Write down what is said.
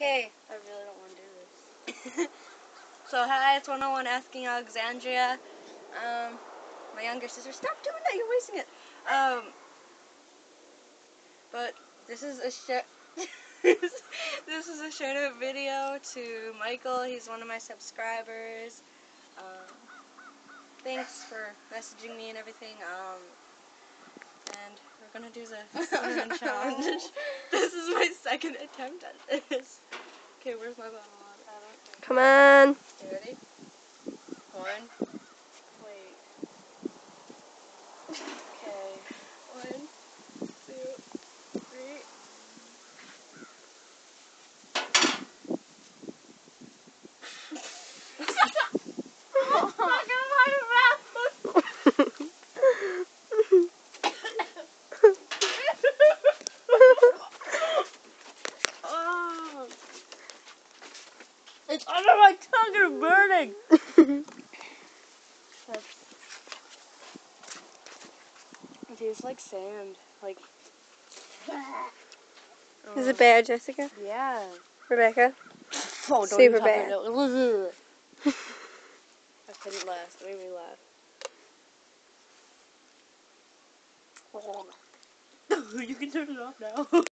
Okay. I really don't want to do this. so hi, it's 101 Asking Alexandria. Um, my younger sister, stop doing that, you're wasting it. Um, but this is a this is a shout out video to Michael. He's one of my subscribers. Um, thanks for messaging me and everything. Um, and we're gonna do the cinnamon challenge. This is my second attempt at this. Okay, where's my bottle of water? I don't think. Come on. You ready? One. Wait. Okay. One, two, three. oh, my oh. It's under my tongue and burning. It tastes like sand. Like. Is it bad, Jessica? Yeah. Rebecca? Oh, Super even talk bad. I couldn't last. It made me laugh. you can turn it off now.